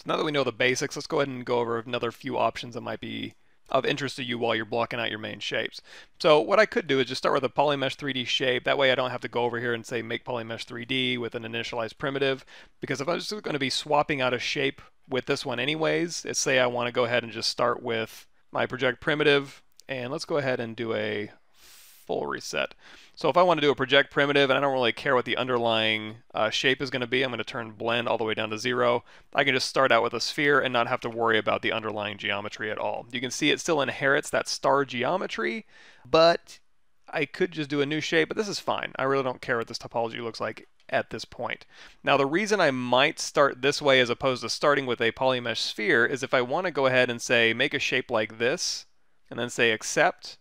So now that we know the basics, let's go ahead and go over another few options that might be of interest to you while you're blocking out your main shapes. So what I could do is just start with a polymesh 3D shape. That way I don't have to go over here and say make polymesh 3D with an initialized primitive. Because if I'm just going to be swapping out a shape with this one anyways, let's say I want to go ahead and just start with my project primitive. And let's go ahead and do a full reset. So if I want to do a project primitive and I don't really care what the underlying uh, shape is going to be, I'm going to turn blend all the way down to zero. I can just start out with a sphere and not have to worry about the underlying geometry at all. You can see it still inherits that star geometry, but I could just do a new shape, but this is fine. I really don't care what this topology looks like at this point. Now the reason I might start this way as opposed to starting with a polymesh sphere is if I want to go ahead and say make a shape like this, and then say accept,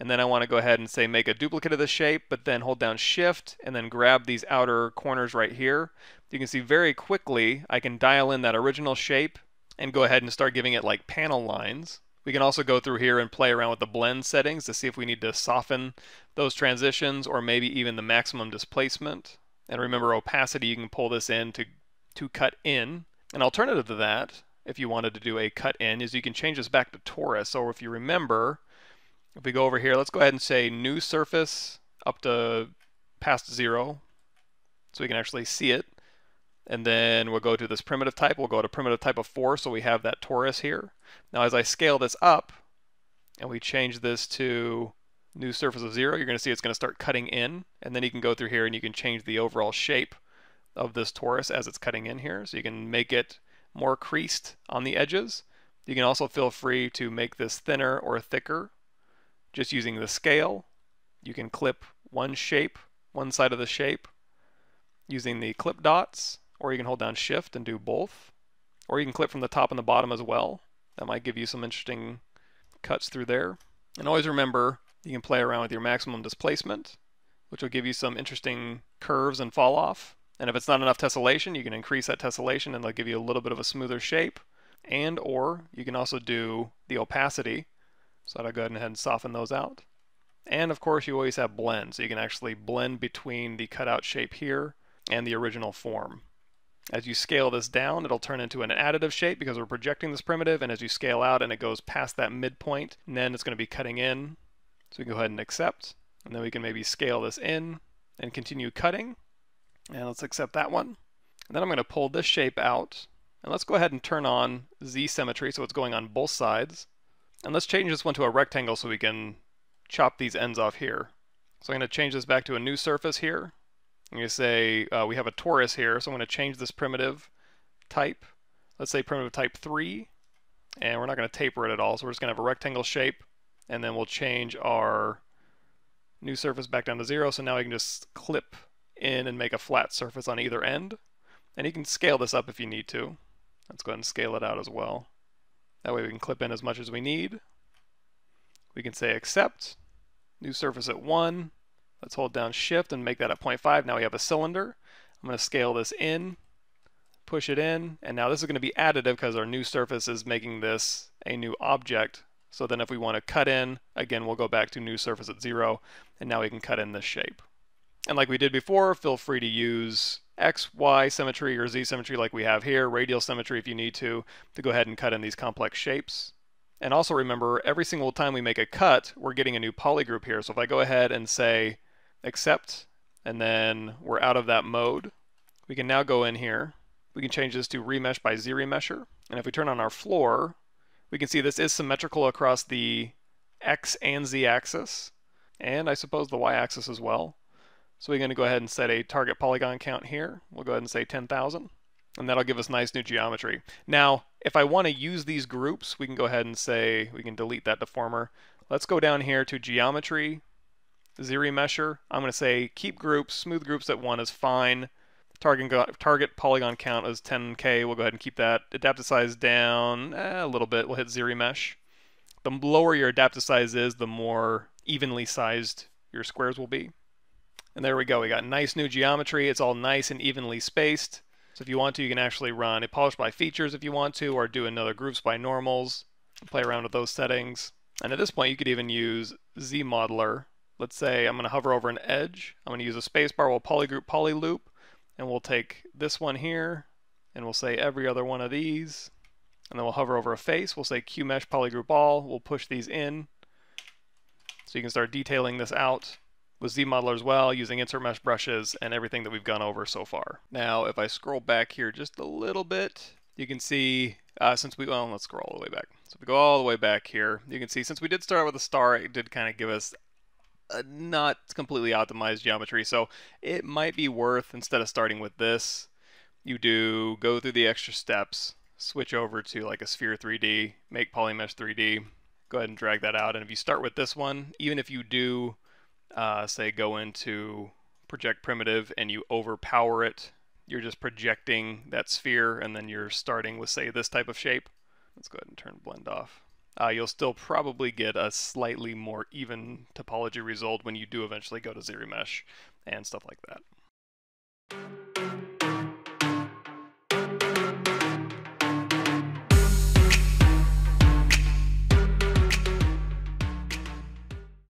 and then I want to go ahead and say make a duplicate of the shape, but then hold down shift and then grab these outer corners right here. You can see very quickly I can dial in that original shape and go ahead and start giving it like panel lines. We can also go through here and play around with the blend settings to see if we need to soften those transitions or maybe even the maximum displacement. And remember opacity, you can pull this in to, to cut in. An alternative to that, if you wanted to do a cut in, is you can change this back to torus. So if you remember, if we go over here, let's go ahead and say new surface up to past zero so we can actually see it. And then we'll go to this primitive type. We'll go to primitive type of 4 so we have that torus here. Now as I scale this up and we change this to new surface of 0, you're going to see it's going to start cutting in. And then you can go through here and you can change the overall shape of this torus as it's cutting in here. So you can make it more creased on the edges. You can also feel free to make this thinner or thicker just using the scale, you can clip one shape, one side of the shape, using the clip dots, or you can hold down shift and do both. Or you can clip from the top and the bottom as well. That might give you some interesting cuts through there. And always remember, you can play around with your maximum displacement, which will give you some interesting curves and fall off. And if it's not enough tessellation, you can increase that tessellation and they'll give you a little bit of a smoother shape. And or you can also do the opacity, so I'll go ahead and soften those out. And of course you always have blend, so you can actually blend between the cutout shape here and the original form. As you scale this down, it'll turn into an additive shape because we're projecting this primitive, and as you scale out and it goes past that midpoint, then it's going to be cutting in. So we can go ahead and accept, and then we can maybe scale this in and continue cutting. And let's accept that one. And then I'm going to pull this shape out, and let's go ahead and turn on Z symmetry so it's going on both sides. And let's change this one to a rectangle so we can chop these ends off here. So I'm going to change this back to a new surface here. I'm going to say uh, we have a torus here, so I'm going to change this primitive type. Let's say primitive type 3, and we're not going to taper it at all, so we're just going to have a rectangle shape, and then we'll change our new surface back down to 0, so now we can just clip in and make a flat surface on either end. And you can scale this up if you need to. Let's go ahead and scale it out as well. That way we can clip in as much as we need. We can say accept, new surface at 1. Let's hold down shift and make that at 0.5. Now we have a cylinder. I'm going to scale this in, push it in, and now this is going to be additive because our new surface is making this a new object. So then if we want to cut in, again, we'll go back to new surface at 0, and now we can cut in this shape. And like we did before, feel free to use X, Y symmetry or Z symmetry like we have here, radial symmetry if you need to, to go ahead and cut in these complex shapes. And also remember, every single time we make a cut, we're getting a new polygroup here. So if I go ahead and say accept, and then we're out of that mode, we can now go in here. We can change this to remesh by Z remesher. And if we turn on our floor, we can see this is symmetrical across the X and Z axis, and I suppose the Y axis as well. So we're going to go ahead and set a target polygon count here. We'll go ahead and say 10,000 and that'll give us nice new geometry. Now, if I want to use these groups, we can go ahead and say, we can delete that deformer. Let's go down here to geometry, Z remesher. I'm going to say keep groups, smooth groups at 1 is fine. Target, target polygon count is 10k. We'll go ahead and keep that. Adaptive size down eh, a little bit. We'll hit Z remesh. The lower your adaptive size is, the more evenly sized your squares will be. And there we go. We got nice new geometry. It's all nice and evenly spaced. So if you want to, you can actually run a polish by features if you want to, or do another groups by normals, play around with those settings. And at this point, you could even use Z modeler. Let's say I'm going to hover over an edge. I'm going to use a spacebar, we'll polygroup polyloop, and we'll take this one here, and we'll say every other one of these. And then we'll hover over a face. We'll say QMesh polygroup all. We'll push these in. So you can start detailing this out with ZModeler as well, using insert mesh brushes and everything that we've gone over so far. Now, if I scroll back here just a little bit, you can see, uh, since we, well, let's scroll all the way back. So if we go all the way back here, you can see since we did start with a star, it did kind of give us a not completely optimized geometry. So it might be worth, instead of starting with this, you do go through the extra steps, switch over to like a sphere 3D, make Polymesh 3D, go ahead and drag that out. And if you start with this one, even if you do, uh, say, go into project primitive and you overpower it, you're just projecting that sphere and then you're starting with, say, this type of shape. Let's go ahead and turn blend off. Uh, you'll still probably get a slightly more even topology result when you do eventually go to Z remesh and stuff like that.